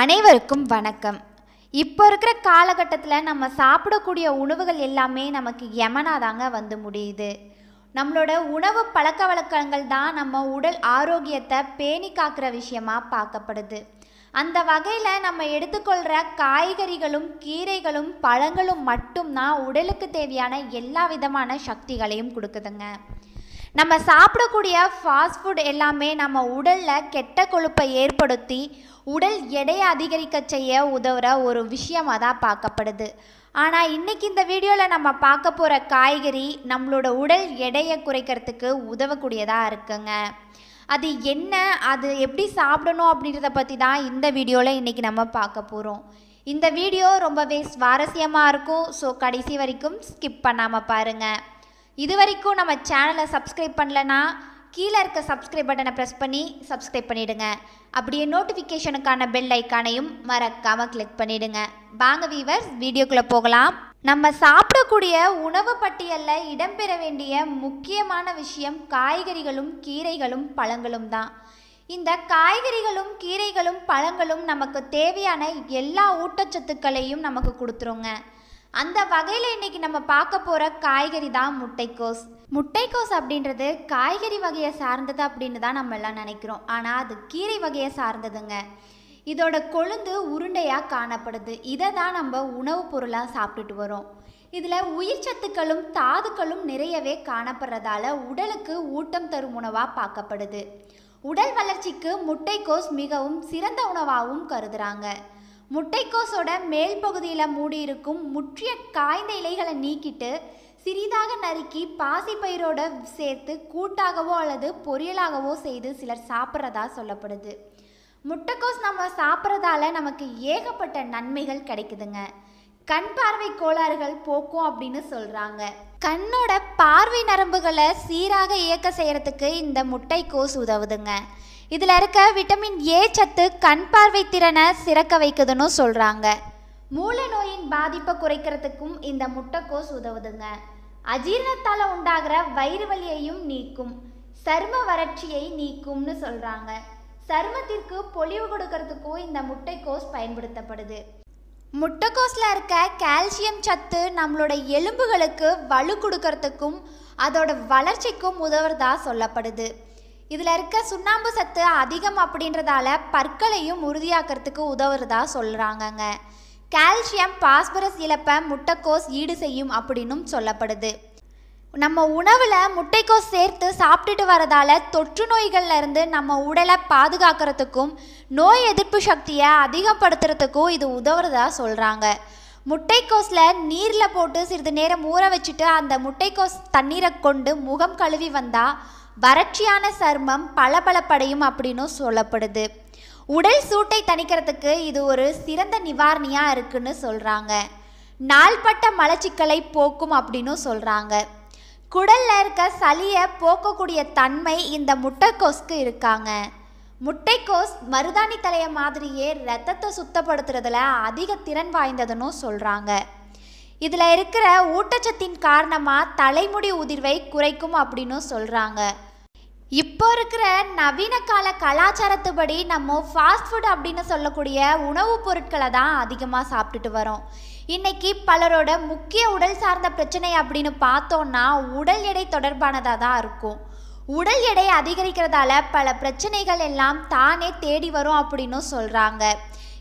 அனைவருக்கும் வணக்கம். இப்போ இருக்கிற காலகட்டத்தில் நம்ம சாப்பிடக்கூடிய உணவுகள் எல்லாமே நமக்கு யமனாதாங்க வந்து முடியுது. நம்மளோட உணவு பழக்க வழக்கங்கள் தான் நம்ம உடல் ஆரோக்கியத்தை பேணி காக்கிற விஷயமா பார்க்கப்படுது. அந்த வகையில் நம்ம எடுத்துக்கொள்கிற காய்கறிகளும் கீரைகளும் பழங்களும் மட்டும்தான் உடலுக்கு தேவையான எல்லா விதமான சக்திகளையும் கொடுக்குதுங்க. நம்ம சாப்பிடக்கூடிய ஃபாஸ்ட் ஃபுட் எல்லாமே நம்ம உடலில் கெட்ட கொழுப்பை ஏற்படுத்தி உடல் எடையை அதிகரிக்க செய்ய உதவுற ஒரு விஷயமாக தான் பார்க்கப்படுது. ஆனால் இன்றைக்கி இந்த வீடியோவில் நம்ம பார்க்க போகிற காய்கறி நம்மளோட உடல் எடையை குறைக்கிறதுக்கு உதவக்கூடியதாக இருக்குங்க. அது என்ன அது எப்படி சாப்பிடணும் அப்படின்றத பற்றி தான் இந்த வீடியோவில் இன்றைக்கி நம்ம பார்க்க போகிறோம் இந்த வீடியோ ரொம்பவே சுவாரஸ்யமாக இருக்கும். ஸோ கடைசி வரைக்கும் ஸ்கிப் பண்ணாமல் பாருங்கள் இது வரைக்கும் நம்ம சேனலை சப்ஸ்கிரைப் பண்ணலனா கீழே இருக்க சப்ஸ்கிரைப் பட்டனை ப்ரெஸ் பண்ணி சப்ஸ்கிரைப் பண்ணிவிடுங்க அப்படியே நோட்டிஃபிகேஷனுக்கான பெல் ஐக்கானையும் மறக்காமல் கிளிக் பண்ணிவிடுங்க வாங்க வீவர்ஸ் வீடியோக்குள்ளே போகலாம். நம்ம சாப்பிடக்கூடிய உணவு பட்டியலில் இடம்பெற வேண்டிய முக்கியமான விஷயம் காய்கறிகளும் கீரைகளும் பழங்களும் தான். இந்த காய்கறிகளும் கீரைகளும் பழங்களும் நமக்கு தேவையான எல்லா ஊட்டச்சத்துக்களையும் நமக்கு கொடுத்துருங்க. அந்த வகையில் இன்னைக்கு நம்ம பார்க்க போகிற காய்கறி தான் முட்டைக்கோஸ். முட்டைக்கோஸ் அப்படின்றது காய்கறி வகையை சார்ந்தது அப்படின்னு தான் நம்ம எல்லாம் நினைக்கிறோம். ஆனால் அது கீரை வகையை சார்ந்ததுங்க. இதோட கொழுந்து உருண்டையாக காணப்படுது. இதை தான் நம்ம உணவுப் பொருளாக சாப்பிட்டுட்டு வரோம். இதில் உயிர் சத்துக்களும் தாதுக்களும் நிறையவே காணப்படுறதால உடலுக்கு ஊட்டம் தரும் உணவாக பார்க்கப்படுது. உடல் வளர்ச்சிக்கு முட்டைக்கோஸ் மிகவும் சிறந்த உணவாகவும் கருதுறாங்க. முட்டைக்கோஸோட மேல் பகுதியில் மூடியிருக்கும் முற்றிய காய்ந்த இலைகளை நீக்கிட்டு சிறிதாக நறுக்கி பாசிப்பயிரோட சேர்த்து கூட்டாகவோ அல்லது பொரியலாகவோ செய்து சிலர் சாப்பிட்றதா சொல்லப்படுது. முட்டைக்கோஸ் நம்ம சாப்பிட்றதால நமக்கு ஏகப்பட்ட நன்மைகள் கிடைக்குதுங்க. கண் பார்வை கோளாறுகள் போக்கும் அப்படின்னு சொல்கிறாங்க கண்ணோட பார்வை நரம்புகளை சீராக இயக்க செய்கிறதுக்கு இந்த முட்டைக்கோஸ் உதவுதுங்க. இதில் இருக்க விட்டமின் ஏ சத்து கண் பார்வை திறனை சிறக்க வைக்குதுன்னு சொல்கிறாங்க மூல நோயின் பாதிப்பை குறைக்கிறதுக்கும் இந்த முட்டைக்கோஸ் உதவுதுங்க. அஜீரணத்தால் உண்டாகிற வயிறு வலியையும் நீக்கும். சரும வறட்சியை நீக்கும்னு சொல்கிறாங்க சருமத்திற்கு பொலிவு கொடுக்கறதுக்கும் இந்த முட்டைக்கோஸ் பயன்படுத்தப்படுது. முட்டைக்கோஸில் இருக்க கால்சியம் சத்து நம்மளோட எலும்புகளுக்கு வலு கொடுக்கறதுக்கும் அதோட வளர்ச்சிக்கும் உதவுறதா சொல்லப்படுது. இதில் இருக்க சுண்ணாம்பு சத்து அதிகம் அப்படின்றதால பற்களையும் உறுதியாக்கிறதுக்கு உதவுறதா சொல்கிறாங்கங்க கால்சியம் பாஸ்பரஸ் இழப்பை முட்டைக்கோஸ் ஈடு செய்யும் அப்படின்னும் சொல்லப்படுது. நம்ம உணவில் முட்டைக்கோஸ் சேர்த்து சாப்பிட்டுட்டு வரதால தொற்று நோய்கள்லேருந்து நம்ம உடலை பாதுகாக்கிறதுக்கும் நோய் எதிர்ப்பு சக்தியை அதிகப்படுத்துறதுக்கும் இது உதவுறதா சொல்கிறாங்க முட்டைக்கோஸில் நீரில் போட்டு சிறிது நேரம் ஊற வச்சுட்டு அந்த முட்டைக்கோஸ் தண்ணீரை கொண்டு முகம் கழுவி வந்தால் வறட்சியான சர்மம் பளபளப்படையும் அப்படின்னும் சொல்லப்படுது. உடல் சூட்டை தணிக்கிறதுக்கு இது ஒரு சிறந்த நிவாரணியாக இருக்குன்னு சொல்கிறாங்க நாள்பட்ட மலச்சிக்கலை போக்கும் அப்படின்னு சொல்கிறாங்க குடலில் இருக்க சளியை போக்கக்கூடிய தன்மை இந்த முட்டைக்கோஸ்க்கு இருக்காங்க. முட்டைக்கோஸ் மருதாணி தலையை மாதிரியே ரத்தத்தை சுத்தப்படுத்துறதுல அதிக திறன் வாய்ந்ததுன்னு சொல்கிறாங்க இதில் இருக்கிற ஊட்டச்சத்தின் காரணமாக தலைமுடி உதிர்வை குறைக்கும் அப்படின்னு சொல்கிறாங்க இப்போ இருக்கிற நவீன கால கலாச்சாரத்துப்படி நம்ம ஃபாஸ்ட் ஃபுட் அப்படின்னு சொல்லக்கூடிய உணவுப் பொருட்களை தான் அதிகமாக சாப்பிட்டுட்டு வரோம். இன்னைக்கு பலரோட முக்கிய உடல் சார்ந்த பிரச்சனை அப்படின்னு பார்த்தோன்னா உடல் எடை தொடர்பானதாக தான் இருக்கும். உடல் எடை அதிகரிக்கிறதால பல பிரச்சனைகள் எல்லாம் தானே தேடி வரும் அப்படின்னு சொல்கிறாங்க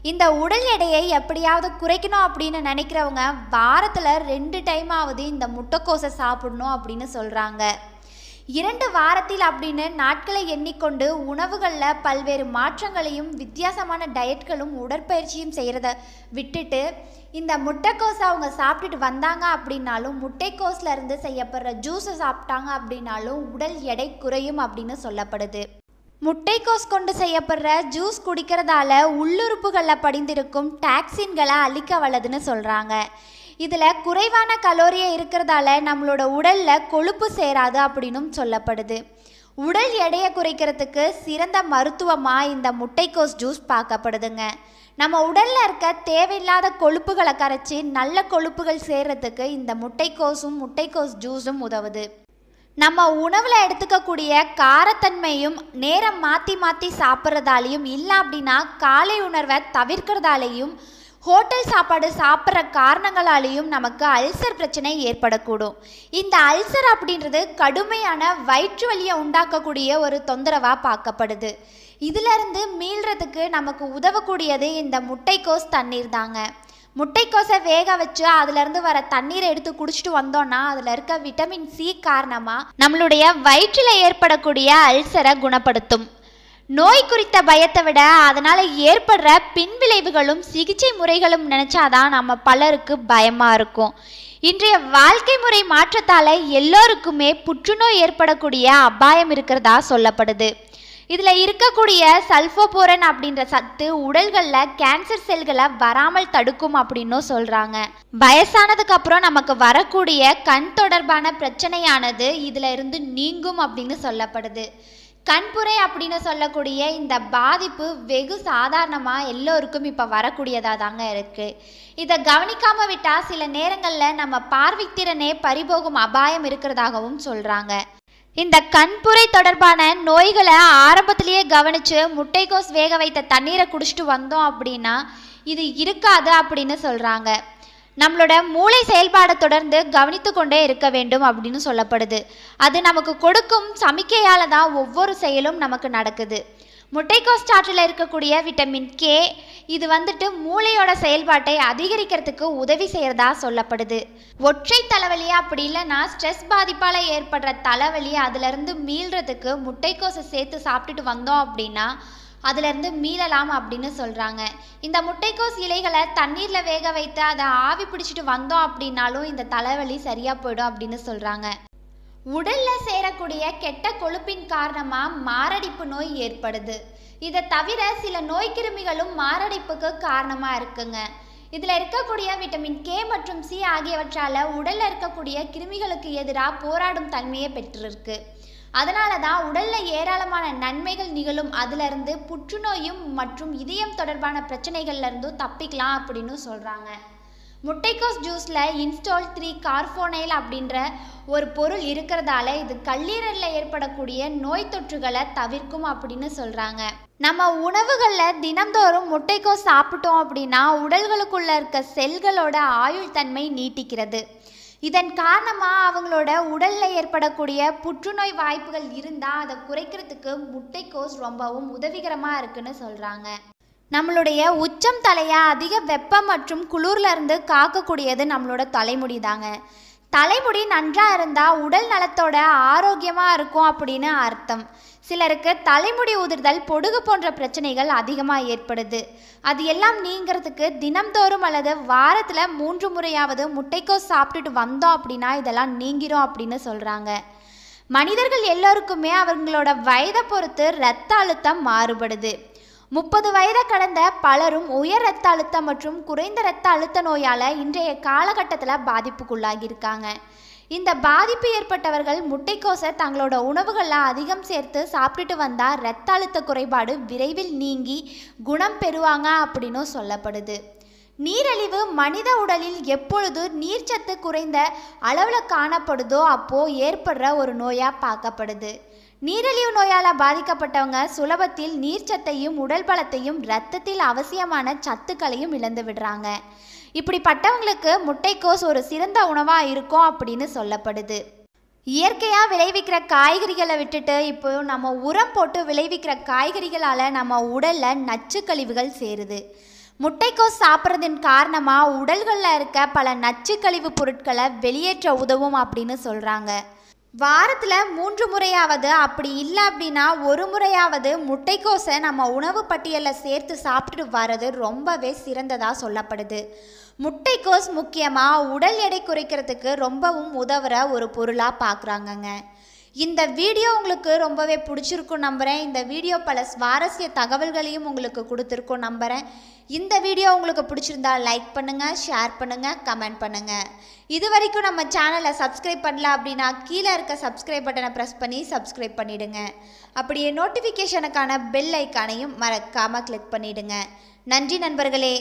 இந்த உடல் எடையை எப்படியாவது குறைக்கணும் அப்படின்னு நினைக்கிறவங்க வாரத்தில் ரெண்டு டைம் இந்த முட்டைக்கோசை சாப்பிடணும் அப்படின்னு சொல்கிறாங்க இரண்டு வாரத்தில் அப்படின்னு நாட்களை எண்ணிக்கொண்டு உணவுகளில் பல்வேறு மாற்றங்களையும் வித்தியாசமான டயட்களும் உடற்பயிற்சியும் செய்கிறத விட்டுட்டு இந்த முட்டைக்கோஸை அவங்க சாப்பிட்டுட்டு வந்தாங்க அப்படின்னாலும் முட்டைக்கோஸில் இருந்து செய்யப்படுற ஜூஸை சாப்பிட்டாங்க அப்படின்னாலும் உடல் எடை குறையும் அப்படின்னு சொல்லப்படுது. முட்டைக்கோஸ் கொண்டு செய்யப்படுற ஜூஸ் குடிக்கிறதால உள்ளுறுப்புகளில் படிந்திருக்கும் டாக்ஸின்களை அழிக்க வல்லதுன்னு சொல்கிறாங்க இதில் குறைவான கலோரியை இருக்கிறதால நம்மளோட உடலில் கொழுப்பு சேராது அப்படின்னும் சொல்லப்படுது. உடல் எடையை குறைக்கிறதுக்கு சிறந்த மருத்துவமாக இந்த முட்டைக்கோஸ் ஜூஸ் பார்க்கப்படுதுங்க. நம்ம உடலில் இருக்க தேவையில்லாத கொழுப்புகளை கரைச்சி நல்ல கொழுப்புகள் சேர்றதுக்கு இந்த முட்டைக்கோஸும் முட்டைக்கோஸ் ஜூஸும் உதவுது. நம்ம உணவில் எடுத்துக்கக்கூடிய காரத்தன்மையும் நேரம் மாற்றி மாற்றி சாப்பிட்றதாலையும் இல்லை அப்படின்னா காலை உணர்வை தவிர்க்கிறதாலையும் ஹோட்டல் சாப்பாடு சாப்பிட்ற காரணங்களாலேயும் நமக்கு அல்சர் பிரச்சனை ஏற்படக்கூடும். இந்த அல்சர் அப்படின்றது கடுமையான வயிற்று வலியை உண்டாக்கக்கூடிய ஒரு தொந்தரவாக பார்க்கப்படுது. இதிலிருந்து மீள்றதுக்கு நமக்கு உதவக்கூடியது இந்த முட்டைக்கோஸ் தண்ணீர் தாங்க. முட்டைக்கோசை வேக வச்சு அதுலேருந்து வர தண்ணீரை எடுத்து குடிச்சிட்டு வந்தோம்னா அதில் இருக்க விட்டமின் சி காரணமாக நம்மளுடைய வயிற்றில் ஏற்படக்கூடிய அல்சரை குணப்படுத்தும். நோய் குறித்த பயத்தை விட அதனால் ஏற்படுற பின்விளைவுகளும் சிகிச்சை முறைகளும் நினச்சாதான் நம்ம பலருக்கு பயமாக இருக்கும். இன்றைய வாழ்க்கை முறை மாற்றத்தால் எல்லோருக்குமே புற்றுநோய் ஏற்படக்கூடிய அபாயம் இருக்கிறதா சொல்லப்படுது. இதில் இருக்கக்கூடிய சல்ஃபோபோரன் அப்படின்ற சத்து உடல்களில் கேன்சர் செல்களை வராமல் தடுக்கும் அப்படின்னும் சொல்கிறாங்க வயசானதுக்கு அப்புறம் நமக்கு வரக்கூடிய கண் தொடர்பான பிரச்சனையானது இதில் இருந்து நீங்கும் அப்படின்னு சொல்லப்படுது. கண்புரை அப்படின்னு சொல்லக்கூடிய இந்த பாதிப்பு வெகு சாதாரணமாக எல்லோருக்கும் இப்போ வரக்கூடியதாக தாங்க இருக்குது இதை கவனிக்காமல் விட்டால் சில நேரங்களில் நம்ம பார்வைத்திறனே பறிபோகும் அபாயம் இருக்கிறதாகவும் சொல்கிறாங்க இந்த கண்புரை தொடர்பான நோய்களை ஆரம்பத்திலேயே கவனித்து முட்டைக்கோஸ் வேக வைத்த தண்ணீரை குடிச்சிட்டு வந்தோம் அப்படின்னா இது இருக்காது அப்படின்னு சொல்கிறாங்க நம்மளோட மூளை செயல்பாடை தொடர்ந்து கவனித்து கொண்டே இருக்க வேண்டும் அப்படின்னு சொல்லப்படுது. அது நமக்கு கொடுக்கும் சமிக்கையால் தான் ஒவ்வொரு செயலும் நமக்கு நடக்குது. முட்டைக்கோஸ் சாற்றில் இருக்கக்கூடிய விட்டமின் கே இது வந்துட்டு மூளையோட செயல்பாட்டை அதிகரிக்கிறதுக்கு உதவி செய்கிறதா சொல்லப்படுது. ஒற்றை தலைவலி அப்படி இல்லைன்னா ஸ்ட்ரெஸ் பாதிப்பால் ஏற்படுற தலைவலி அதுலேருந்து மீள்றதுக்கு முட்டைக்கோஸை சேர்த்து சாப்பிட்டுட்டு வந்தோம் அப்படின்னா அதுலேருந்து மீளலாம் அப்படின்னு சொல்கிறாங்க இந்த முட்டைக்கோஸ் இலைகளை தண்ணீரில் வேக வைத்து அதை ஆவி பிடிச்சிட்டு வந்தோம் அப்படின்னாலும் இந்த தலைவலி சரியாக போயிடும் அப்படின்னு சொல்கிறாங்க உடல்ல சேரக்கூடிய கெட்ட கொழுப்பின் காரணமா மாரடைப்பு நோய் ஏற்படுது. இதை தவிர சில நோய் கிருமிகளும் மாரடைப்புக்கு காரணமா இருக்குங்க. இதில் இருக்கக்கூடிய விட்டமின் கே மற்றும் சி ஆகியவற்றால் உடலில் இருக்கக்கூடிய கிருமிகளுக்கு எதிராக போராடும் தன்மையை பெற்றிருக்கு. அதனால தான் உடலில் ஏராளமான நன்மைகள் நிகழும் அதிலிருந்து புற்றுநோயும் மற்றும் இதயம் தொடர்பான பிரச்சனைகள்லேருந்தும் தப்பிக்கலாம் அப்படின்னு சொல்கிறாங்க முட்டைக்கோஸ் ஜூஸில் இன்ஸ்டால் த்ரீ கார்போனைல் அப்படின்ற ஒரு பொருள் இருக்கிறதால இது கல்லீரலில் ஏற்படக்கூடிய நோய் தொற்றுகளை தவிர்க்கும் அப்படின்னு சொல்கிறாங்க நம்ம உணவுகளில் தினந்தோறும் முட்டைக்கோஸ் சாப்பிட்டோம் அப்படின்னா உடல்களுக்குள்ள இருக்க செல்களோட ஆயுள் தன்மை நீட்டிக்கிறது. இதன் காரணமாக அவங்களோட உடலில் ஏற்படக்கூடிய புற்றுநோய் வாய்ப்புகள் இருந்தால் அதை குறைக்கிறதுக்கு முட்டைக்கோஸ் ரொம்பவும் உதவிகரமாக இருக்குன்னு சொல்கிறாங்க நம்மளுடைய உச்சம் தலையை அதிக வெப்பம் மற்றும் குளிர்லேருந்து காக்கக்கூடியது நம்மளோட தலைமுடி தாங்க. தலைமுடி நன்றாக இருந்தால் உடல் நலத்தோட ஆரோக்கியமாக இருக்கும் அப்படின்னு அர்த்தம். சிலருக்கு தலைமுடி உதிர்தல் பொடுகு போன்ற பிரச்சனைகள் அதிகமாக ஏற்படுது. அது எல்லாம் நீங்கிறதுக்கு தினம்தோறும் அல்லது வாரத்தில் மூன்று முறையாவது முட்டைக்கோஸ் சாப்பிட்டுட்டு வந்தோம் அப்படின்னா இதெல்லாம் நீங்கிரும் அப்படின்னு சொல்கிறாங்க மனிதர்கள் எல்லோருக்குமே அவங்களோட வயதை பொறுத்து இரத்த அழுத்தம் மாறுபடுது. முப்பது வயதை கடந்த பலரும் உயர் ரத்த அழுத்தம் மற்றும் குறைந்த இரத்த அழுத்த நோயால் இன்றைய காலகட்டத்தில் பாதிப்புக்குள்ளாகியிருக்காங்க. இந்த பாதிப்பு ஏற்பட்டவர்கள் முட்டைக்கோசை தங்களோட உணவுகளில் அதிகம் சேர்த்து சாப்பிட்டுட்டு வந்தால் இரத்த அழுத்த குறைபாடு விரைவில் நீங்கி குணம் பெறுவாங்க அப்படின்னும் சொல்லப்படுது. நீரழிவு மனித உடலில் எப்பொழுது நீர்ச்சத்து குறைந்த அளவில் காணப்படுதோ அப்போது ஏற்படுற ஒரு நோயாக பார்க்கப்படுது. நீரிழிவு நோயால் பாதிக்கப்பட்டவங்க சுலபத்தில் நீர்ச்சத்தையும் உடல் பலத்தையும் ரத்தத்தில் அவசியமான சத்துக்களையும் இழந்து விடுறாங்க. இப்படிப்பட்டவங்களுக்கு முட்டைக்கோஸ் ஒரு சிறந்த உணவாக இருக்கும் அப்படின்னு சொல்லப்படுது. இயற்கையாக விளைவிக்கிற காய்கறிகளை விட்டுட்டு இப்போ நம்ம உரம் போட்டு விளைவிக்கிற காய்கறிகளால் நம்ம உடலில் நச்சு கழிவுகள் சேருது. முட்டைக்கோஸ் சாப்பிட்றதின் காரணமாக உடல்களில் இருக்க பல நச்சு கழிவு பொருட்களை வெளியேற்ற உதவும் அப்படின்னு சொல்கிறாங்க வாரத்தில் மூன்று முறையாவது அப்படி இல்லை அப்படின்னா ஒரு முறையாவது முட்டைக்கோஸை நம்ம உணவு பட்டியலில் சேர்த்து சாப்பிட்டுட்டு வர்றது ரொம்பவே சிறந்ததாக சொல்லப்படுது. முட்டைக்கோஸ் முக்கியமாக உடல் எடை குறைக்கிறதுக்கு ரொம்பவும் உதவுற ஒரு பொருளாக பார்க்குறாங்கங்க இந்த வீடியோ உங்களுக்கு ரொம்பவே பிடிச்சிருக்கும் நம்புகிறேன் இந்த வீடியோ பல சுவாரஸ்ய தகவல்களையும் உங்களுக்கு கொடுத்துருக்கோம் நம்புகிறேன் இந்த வீடியோ உங்களுக்கு பிடிச்சிருந்தா லைக் பண்ணுங்கள் ஷேர் பண்ணுங்கள் கமெண்ட் பண்ணுங்கள் இது வரைக்கும் நம்ம சேனலை சப்ஸ்கிரைப் பண்ணல அப்படின்னா கீழே இருக்க சப்ஸ்கிரைப் பட்டனை ப்ரெஸ் பண்ணி சப்ஸ்கிரைப் பண்ணிவிடுங்க அப்படியே நோட்டிஃபிகேஷனுக்கான பெல் ஐக்கானையும் மறக்காமல் கிளிக் பண்ணிவிடுங்க நன்றி நண்பர்களே.